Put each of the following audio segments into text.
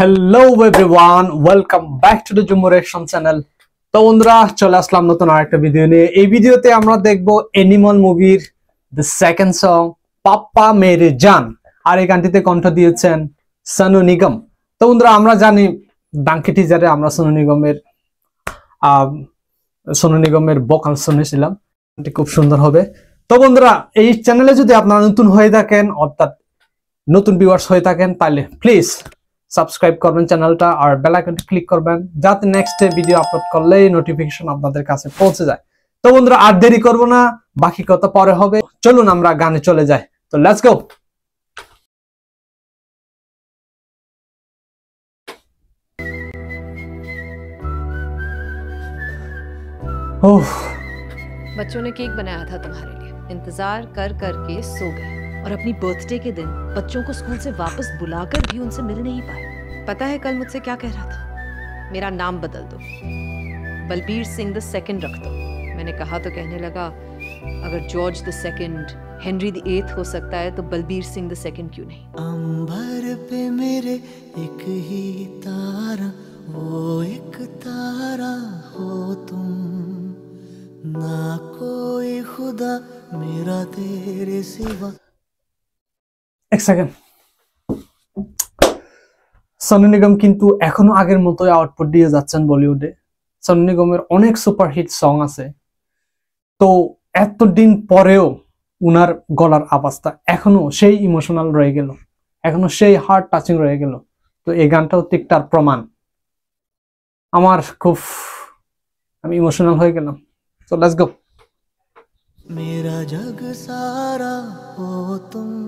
Hello everyone welcome back to the Zumo reaction channel তো বন্ধুরা, চলে আসলাম নতুন আরেকটা ভিডিও নিয়ে। এই ভিডিওতে আমরা দেখব অ্যানিমাল মুভির দ্য সেকেন্ড সং পাপ্পা মেরে জান আর এই গানটিতে কণ্ঠ দিয়েছেন সানু নিগম তো বন্ধুরা, আমরা জানি ডাঙ্কি টিজারে আমরা সোনু নিগমের সোনু নিগমের বকাল শুনেছিলাম। খুব সুন্দর হবে। তো বন্ধুরা, এই চ্যানেলে যদি আপনারা নতুন হয়ে থাকেন, অর্থাৎ নতুন ভিউয়ার্স হয়ে থাকেন, তাহলে প্লিজ সাবস্ক্রাইব করবেন চ্যানেলটা আর বেল আইকনটি ক্লিক করবেন যাতে নেক্সট ভিডিও আপলোড করলেই নোটিফিকেশন আপনাদের কাছে পৌঁছে যায় তো বন্ধুরা আর দেরি করব না বাকি কথা পরে হবে চলুন আমরা গানে চলে যাই তো লেটস গো ওহ बच्चों ने केक बनाया था तुम्हारे लिए इंतजार कर कर के सो गए और अपनी बर्थडे के दिन बच्चों को स्कूल से वापस बुलाकर भी उनसे मिल नहीं पाए। पता है कल मुझसे क्या कह रहा था? मेरा नाम बदल दो। बलबीर सिंह द सेकंड रख दो। मैंने कहा तो कहने लगा, अगर George the second Henry the eighth हो सकता है तो बलबीर सिंह द सेकंड क्यों नहीं? अंबर पे मेरे एक ही तारा, वो एक तारा हो तुम। ना कोई खुदा मेरा तेरे सिवा। এক সেকেন্ড সনু নিগম কিন্তু এখনও আগের মতোই আউটপুট দিয়ে যাচ্ছেন বলিউডে সনু নিগমের অনেক সুপারহিট সং আছে। তো এতদিন পরেও উনার গলার আওয়াজটা এখনও সেই ইমোশনাল রয়ে গেল। এখনও সেই হার্ট টাচিং রয়ে গেল। তো এই গানটাও ঠিক তার প্রমাণ। আমার খুব, আমি ইমোশনাল হয়ে গেলাম। তো লেটস গো মেরা জগ সারা ও তুম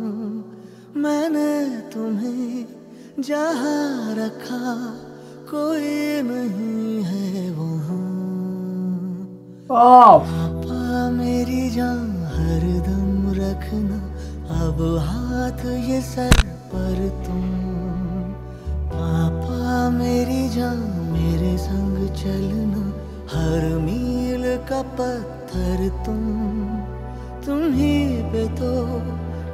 मैंने तुम्हें जहाँ रखा कोई नहीं है वहाँ पापा। मेरी जान हरदम रखना अब हाथ ये सर पर तुम। पापा मेरी जान मेरे संग चलना हर मील का पत्थर तुम। तुम ही पे तो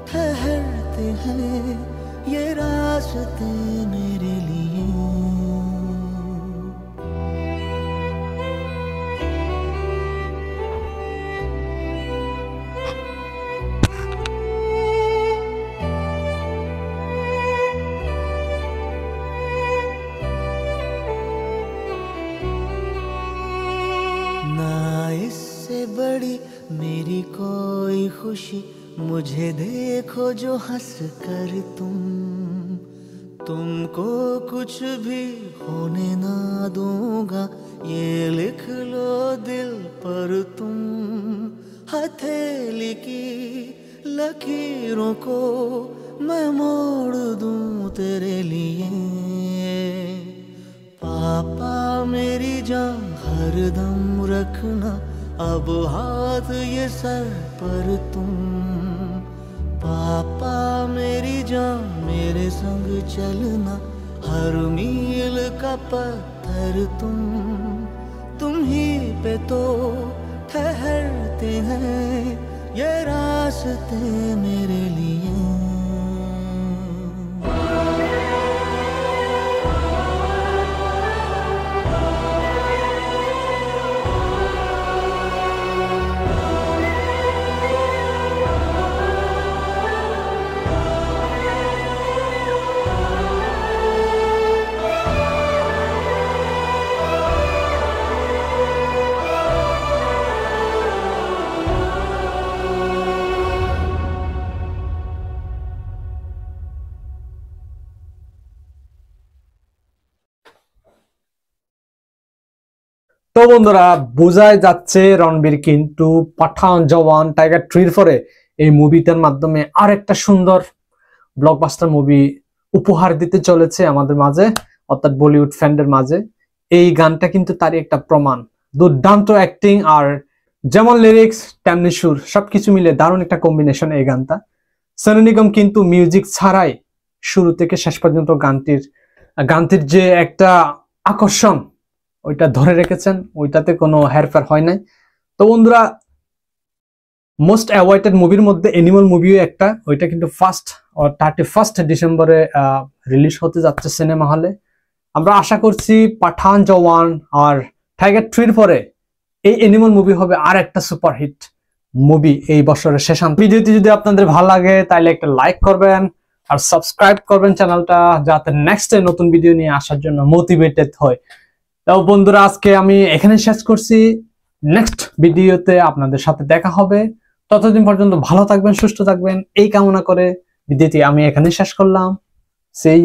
ठहरते हैं ये रास्ते मेरे लिए। खुशी मुझे देखो जो हंस कर तुम। तुमको कुछ भी होने ना दूँगा, ये लिख लो दिल पर तुम। हथेली की लकीरों को मैं मोड़ दूँ तेरे लिए। पापा मेरी जान हरदम रखना अब हाथ ये सर पर तुम। पापा मेरी जान, मेरे संग चलना, हर मील का पत्थर तुम। तुम ही पे तो ठहरते हैं, ये रास्ते मेरे তো বন্ধুরা, বোঝাই যাচ্ছে রণবীর কিন্তু পাঠান জওয়ান টাইগার ট্রির পরে এই মুভিটার মাধ্যমে আর একটা সুন্দর ব্লকবাস্টার মুভি উপহার দিতে চলেছে আমাদের মাঝে, অর্থাৎ বলিউড ফ্যানদের মাঝে। এই গানটা কিন্তু তারই একটা প্রমাণ। দুর্দান্ত অ্যাক্টিং আর যেমন লিরিক্স তেমনি সুর, সবকিছু মিলে দারুণ একটা কম্বিনেশন এই গানটা। সোনু নিগম কিন্তু মিউজিক ছাড়াই শুরু থেকে শেষ পর্যন্ত গানটির গানটির যে একটা আকর্ষণ ওইটা ধরে রেখেছেন, ওইটাতে কোনো হেরফের হয় নাই। তো বন্ধুরা মোস্ট অ্যাওয়াইটেড মুভির মধ্যে অ্যানিমাল মুভিও একটা, ওইটা কিন্তু ফার্স্ট থার্টি ফার্স্ট ডিসেম্বরে রিলিজ হতে যাচ্ছে সিনেমা হলে আমরা আশা করছি পাঠান জওয়ান আর টাইগার থ্রির পরে এই এনিমল মুভি হবে আর একটা সুপারহিট মুভি এই বছরের শেষান্ত ভিডিওটি যদি আপনাদের ভালো লাগে তাহলে একটা লাইক করবেন আর সাবস্ক্রাইব করবেন চ্যানেলটা, যাতে নেক্সট নতুন ভিডিও নিয়ে আসার জন্য মোটিভেটেড হয়। তো বন্ধুরা, আজকে আমি এখানে শেষ করছি। নেক্সট ভিডিওতে আপনাদের সাথে দেখা হবে। ততদিন পর্যন্ত ভালো থাকবেন, সুস্থ থাকবেন। এই কামনা করে ভিডিওটি আমি এখানে শেষ করলাম। সেই